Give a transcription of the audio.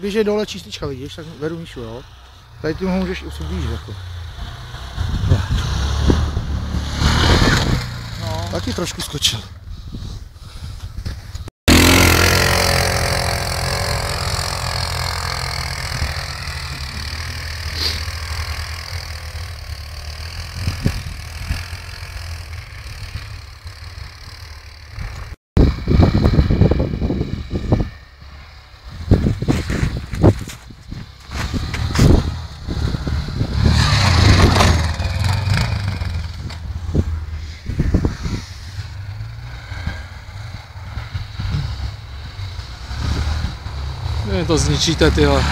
běžej dole čistička, vidíš, tak vedu Míšu, jo. Tady ty ho můžeš přiblížit, jako. No. Taky trošku skočil. Vy to zničíte tyhle.